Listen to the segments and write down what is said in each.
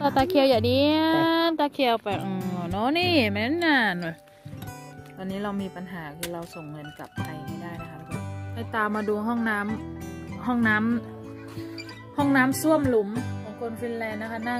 ต่อตาเคียวอย่านี้ตาเคียวไปอืมเนาะนี่แม่นน่ะหน่อยตอนนี้เรามีปัญหาคือเราส่งเงินกลับไทยไม่ได้นะคะทุกคนให้ตามาดูห้องน้ำห้องน้ำห้องน้ำส้วมหลุมของคนฟินแลนด์นะคะน่า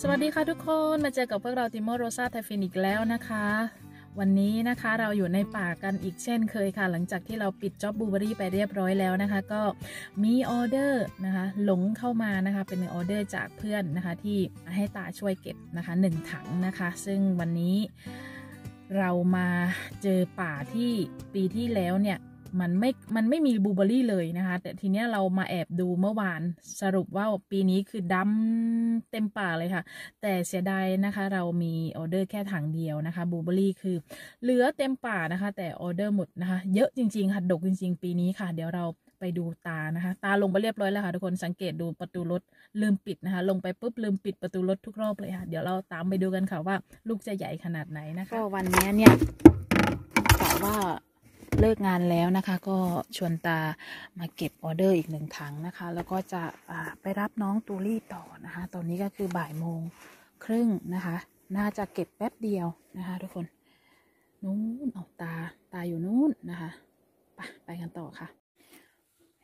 สวัสดีค่ะทุกคนมาเจอกับพวกเราติโมโรซาไทฟินอีกแล้วนะคะ วันนี้นะคะเราอยู่ในป่ากันอีกเช่นเคยค่ะ หลังจากที่เราปิดจ็อบบูเบอรี่ไปเรียบร้อยแล้วนะคะ ก็มีออเดอร์นะคะหลงเข้ามานะคะเป็นออเดอร์จากเพื่อนนะคะที่ให้ตาช่วยเก็บนะคะหนึ่งถังนะคะ ซึ่งวันนี้เรามาเจอป่าที่ปีที่แล้วเนี่ย มันไม่ มันไม่มีบลูเบอรี่เลยนะคะ แต่ทีเนี้ยเรามาแอบดูเมื่อวานสรุปว่าปีนี้คือดำเต็มป่าเลยค่ะ แต่เสียดายนะคะ เรามีออเดอร์แค่ถังเดียวนะคะบลูเบอรี่คือเหลือเต็มป่านะคะ แต่ออเดอร์หมดนะคะ เยอะจริงๆค่ะดกจริง ๆ ปีนี้ค่ะ เดี๋ยวเราไปดูตานะคะ ตาลงไปเรียบร้อยแล้วค่ะทุกคนสังเกตดูประตูรถลืมปิดนะคะ ลงไปปุ๊บลืมปิดประตูรถทุกรอบเลยค่ะ เดี๋ยวเราตามไปดูกันค่ะว่าลูกจะใหญ่ขนาดไหนนะคะก็วันนี้เนี่ยกะว่า เลิกงานแล้วนะคะ ก็ชวนตามาเก็บออเดอร์อีกหนึ่งถังนะคะ แล้วก็จะไปรับน้องตูรี่ต่อนะคะ ตอนนี้ก็คือบ่ายโมงครึ่งนะคะ น่าจะเก็บแป๊บเดียวนะคะ ทุกคนนู้นเอาตาตาอยู่นู้นนะคะไปไปกันต่อค่ะ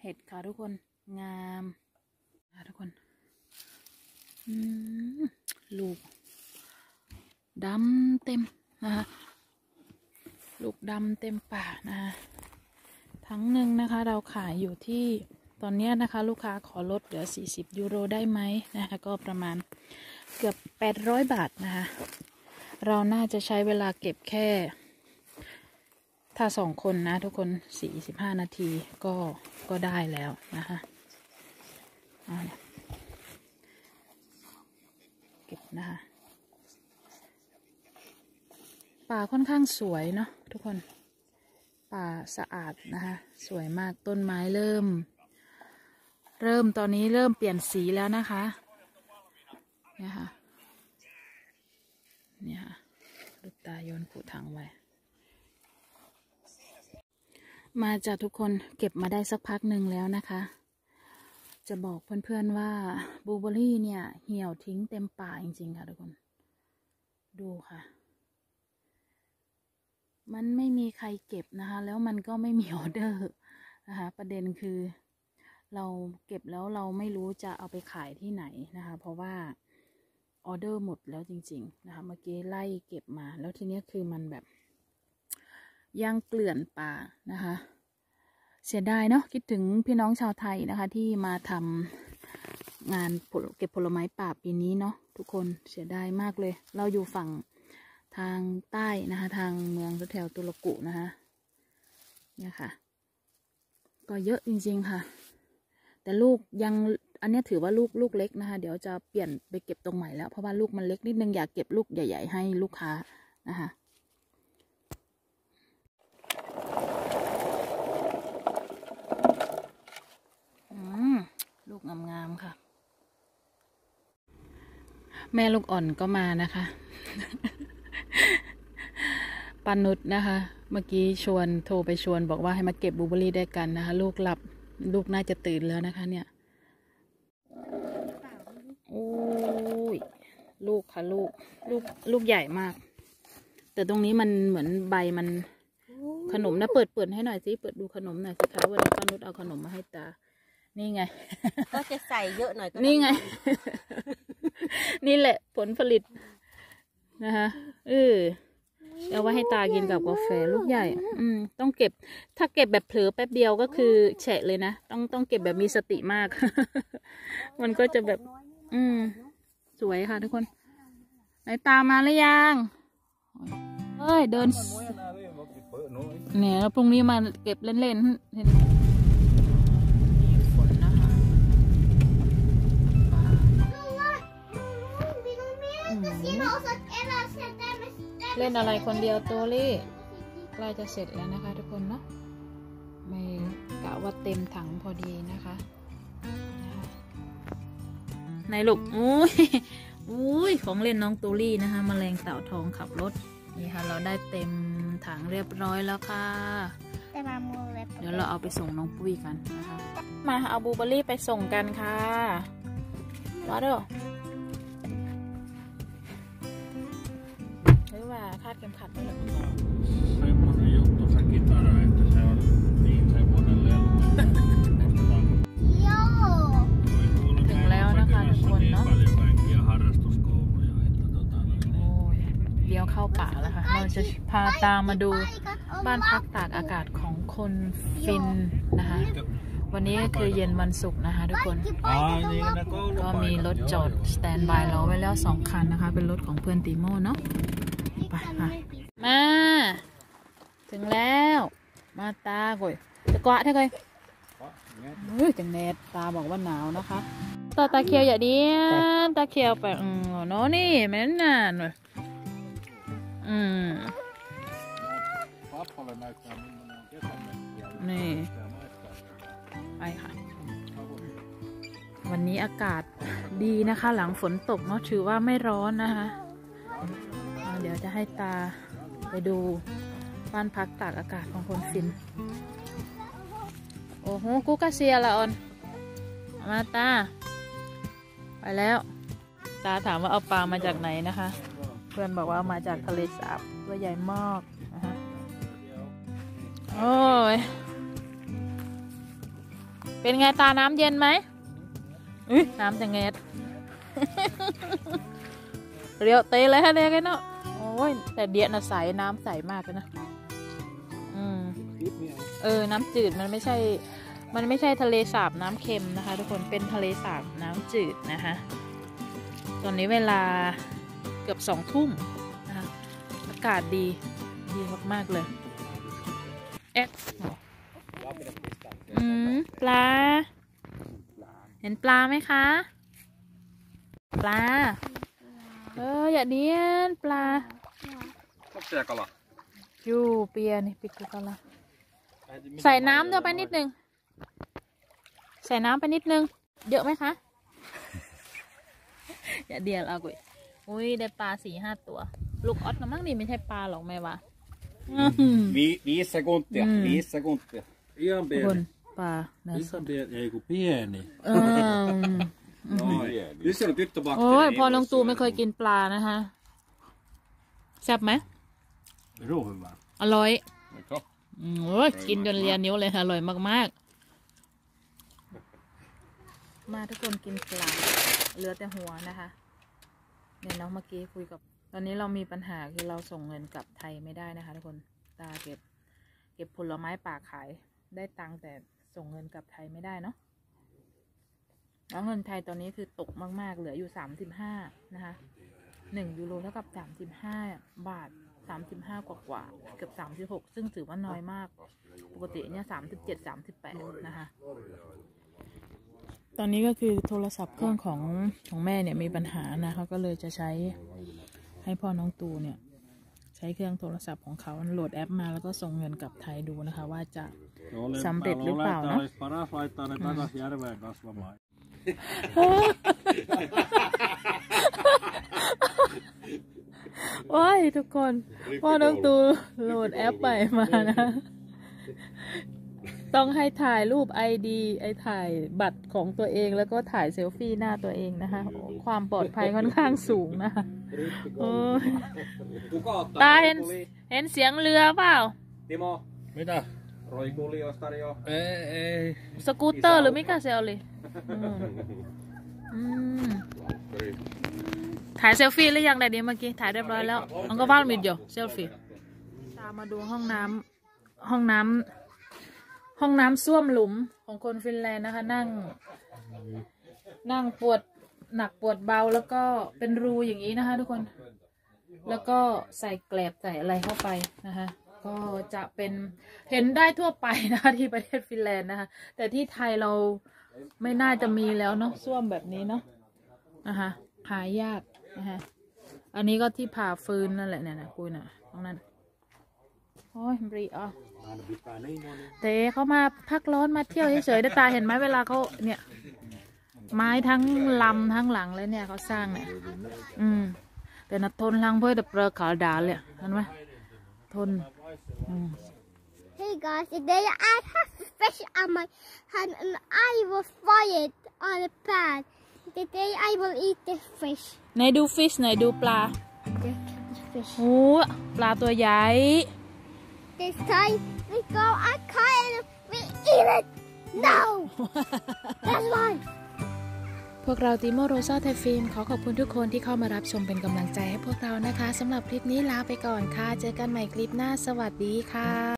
เห็ดค่ะทุกคนงามนะะทุกคนลูกดำเต็มนะคะ ลูกดำเต็มป่านะคะทั้งหนึ่งนะคะเราขายอยู่ที่ตอนนี้นะคะ ลูกค้าขอลดเหลือ 40 ยูโรได้ไหมนะคะก็ประมาณเกือบ 800 บาทนะคะเราน่าจะใช้เวลาเก็บแค่ ถ้าสองคนนะทุกคน 45 นาทีก็ก็ได้แล้วนะคะเก็บนะคะ ป่าค่อนข้างสวยเนาะทุกคน ป่าสะอาดนะคะ สวยมากต้นไม้เริ่ม เริ่มตอนนี้เริ่มเปลี่ยนสีแล้วนะคะเนี่ยค่ะเนี่ยค่ะลูกตาโยนขู่ถังไว้มาจากทุกคนเก็บมาได้สักพักหนึ่งแล้วนะคะ จะบอกเพื่อนๆว่าบลูเบอรี่เนี่ย เหี่ยวทิ้งเต็มป่าจริงๆค่ะทุกคน ดูค่ะ มันไม่มีใครเก็บนะคะ แล้วมันก็ไม่มีออเดอร์นะคะ ประเด็นคือ เราเก็บแล้วเราไม่รู้จะเอาไปขายที่ไหนนะคะ เพราะว่าออเดอร์หมดแล้วจริง ๆ นะคะ เมื่อกี้ไล่เก็บมา แล้วทีนี้คือมันแบบยังเกลื่อนป่านะคะ เสียดายเนาะคิดถึงพี่น้องชาวไทยนะคะ ที่มาทำงานเก็บผลไม้ป่าปีนี้เนาะทุกคนเสียดายมากเลย เราอยู่ฝั่ง ทางใต้นะคะ ทางเมืองแถวตุรกุนะคะเนี่ยค่ะ ก็เยอะจริง ๆค่ะ แต่ลูกยังอันนี้ถือว่าลูกลูกเล็กนะคะ เดี๋ยวจะเปลี่ยนไปเก็บตรงใหม่แล้วเพราะว่าลูกมันเล็กนิดนึงอยากเก็บลูกใหญ่ ๆ ให้ลูกค้านะคะลูกงามๆค่ะ แม่ลูกอ่อนก็มานะคะ ปานุษนะคะ เมื่อกี้ชวนโทรไปชวนบอกว่าให้มาเก็บบลูเบอรรี่ด้วยกันนะคะ ลูกหลับลูกน่าจะตื่นแล้วนะคะ เนี่ยโอ้ยลูกค่ะลูก ลูกลูกใหญ่มาก แต่ตรงนี้มันเหมือนใบมันขนมนะเปิดเปิดให้หน่อยสิเปิดดูขนมหน่อยสิคะวันนี้ป้านุชเอาขนมมาให้ตา นี่ไง ก็จะใส่เยอะหน่อยก็นี่ไง นี่แหละผลผลิตนะคะเออ เอาไว้ให้ตากินกับกาแฟลูกใหญ่ อืม ต้องเก็บ ถ้าเก็บแบบเผลอแป๊บเดียวก็คือแฉะเลยนะ ต้องต้องเก็บแบบมีสติมาก มันก็จะแบบ อืม สวยค่ะทุกคนไหนตามมาหรือยังเอ้ยเดิน เนี่ยแล้วพรุ่งนี้มาเก็บเล่นๆเห็น เล่นอะไรคนเดียวตัวลี่ใกล้จะเสร็จแล้วนะคะ ทุกคนเนาะไม่กะว่าเต็มถังพอดีนะคะนะคะในลูกอุ้ยอุ้ยของเล่นน้องตูลี่นะคะมแมลงเต่าทองขับรถนี่ค่ะ เราได้เต็มถังเรียบร้อยแล้วค่ะแต่มามูเล็บเดี๋ยวเราเอาไปส่งน้องปุ้ยกันนะคะมาเอาบลูเบอร์รี่ไปส่งกันค่ะมร้อนเด้อ ย่ Voi kuulla, ถึง meillä แล้วนะคะทุกคนเนาะเลี้ยวเข้าป่าแล้วค่ะ เราจะพาตามมาดูบ้านพักตากอากาศของคนฟินนะคะ วันนี้คือเย็นวันศุกร์นะคะทุกคน ก็มีรถจอดสแตนบายรอไว้แล้วสองคันนะคะ เป็นรถของเพื่อนติโมเนาะ ไปค่ะมา ถึงแล้ว มาตาก่อยจะกวาดให้ก่อยเฮ้ยจังแดดตาบอกว่าหนาวนะคะ ตาตาเขียวอย่าเดียนตาเขียวไปอืมเนาะนี่แม่นนานหน่อยอืม Pappalle näyttää millainen on kesämökki ja นี่ pitää maistaa. ไปค่ะ วันนี้อากาศดีนะคะ หลังฝนตกเนาะถือว่าไม่ร้อนนะคะอ่า เดี๋ยวจะให้ตาไปดูบ้านพักตากอากาศของคนฟิน โอ้โหกูกาเซียละออน มาตา ไปแล้ว ตาถามว่าเอาปลามาจากไหนนะคะ เพื่อนบอกว่ามาจากทะเลสาบตัวใหญ่มากนะคะโอ้ย เป็นไงตาน้ำเย็นไหมน้ำจะแงดเรียวเตะเลยฮะเด็กเนาะ อ้ยแต่เดียนะใสน้ำใสมากเลยนะ อืม เออ น้ำจืดมันไม่ใช่ มันไม่ใช่ทะเลสาบน้ำเค็มนะคะ ทุกคนเป็นทะเลสาบน้ำจืดนะคะ ตอนนี้เวลาเกือบสองทุ่มนะคะอากาศดี ดีมากๆเลยเอ๊ะอืมปลา เห็นปลาไหมคะ ปลา เอออย่าเนียนปลา Kapseakala. อยู่เปียนี่ปิดกุกละใส่น้ำเดี๋ยวไปนิดนึง ใส่น้ำไปนิดนึง เยอะไหมคะ อย่าเดียวเอากุยอุ้ยได้ปลาสี่ห้าตัว ลูกออสนะมั้งนี่ไม่ใช่ปลาหรอกแม่วะอื้อหือ Vi, viisi sekuntia, Mm. viisi sekuntia. Ihan ทุกคน pieni. ปลาเนื้อสด Ihan pieni, ei kun pieni. เออ Noin. Nyt se on tyttöbakteri. โอ้ยพอน้องตูไม่เคยกินปลานะคะแซ่บไหม Pirun hyvä. อร่อย Eikö? อืมโอ้ยกินจนเลียนนิ้วเลยอร่อยมากๆมาทุกคนกินปลาเหลือแต่หัวนะคะเนี่ยน้องเมื่อกี้คุยกับ ตอนนี้เรามีปัญหาคือเราส่งเงินกลับไทยไม่ได้นะคะ ทุกคนตาเก็บ เก็บผลไม้ป่าขายได้ตังค์แต่ส่งเงินกลับไทยไม่ได้เนาะแล้วเงินไทยตอนนี้คือตกมาก ๆ เหลืออยู่สามสิบห้านะคะหนึ่งยูโรเท่ากับสามสิบห้าบาท สามสิบห้ากว่ากว่าๆเกือบสามสิบหกซึ่งถือว่าน้อยมาก ปกติเนี่ยสามสิบเจ็ดสามสิบแปดนะคะ ตอนนี้ก็คือโทรศัพท์เครื่องของของแม่เนี่ยมีปัญหานะเขาก็เลยจะใช้ให้พ่อน้องตูเนี่ย ใช้เครื่องโทรศัพท์ของเขาโหลดแอปมาแล้วก็ส่งเงินกลับไทยดูนะคะ ว่าจะ Oli- Samrit mä luulen, lypää, että no? olisi paras laittaa ne takaisin järveen kasvamaan. ว้ายทุกคนพ่อน้องตูโหลดแอปใหม่มานะ ต้องให้ถ่ายรูปไอดีไอถ่ายบัตรของตัวเองแล้วก็ถ่ายเซลฟี่หน้าตัวเองนะคะโอ้ความปลอดภัยค่อนข้างสูงนะคะโอ้ย Kuka ottaa? ตาเห็น Roikuli? เห็นเสียงเรือเปล่า Timo, Mitä? roikuli olisi tarjoa. Ei, ei. สกูตเตอร์หรือไม่กาเซลเลยอืมอืม ถ่ายเซลฟี่หรือยังแต่นี้เมื่อกี้ถ่ายเรียบร้อยแล้วมันก็บ้านมิดอยู่เซลฟี่ตามมาดูห้องน้ำห้องน้ำห้องน้ำส้วมหลุมของคนฟินแลนด์นะคะ นั่ง นั่งปวดหนักปวดเบาแล้วก็เป็นรูอย่างนี้นะคะ ทุกคน แล้วก็ใส่แกลบใส่อะไรเข้าไปนะคะ ก็จะเป็นเห็นได้ทั่วไปนะคะที่ประเทศฟินแลนด์นะคะ แต่ที่ไทยเราไม่น่าจะมีแล้วเนาะส้วมแบบนี้เนาะนะคะหายาก นะคะอันนี้ก็ที่ผ่าฟืนนั่นแหละเนี่ยนะคุยน่ะตรงนั้นโอ้ยบรีอะเตเขามาพักร้อนมาเที่ยวเฉยๆได้ตาเห็นไหมเวลาเขาเนี่ย ไม้ทั้งลำทั้งหลังเลยเนี่ยเขาสร้างเนี่ย อืม แต่นัดทนลังเพื่อจะเปลือกขาดาเลยเห็นไหมทนอืม Hey guys, today I have fish on my hand and I was fired on a pad. Today I will eat the fish. ไหนดูฟิชไหนดูปลา The fish. โอ้ปลาตัวใหญ่ This time we go and cut it. We eat it. No. That's one. พวกเราติโมโรซาไทยฟิล์มขอขอบคุณทุกคนที่เข้ามารับชมเป็นกำลังใจให้พวกเรานะคะสำหรับคลิปนี้ลาไปก่อนค่ะ เจอกันใหม่คลิปหน้าสวัสดีค่ะ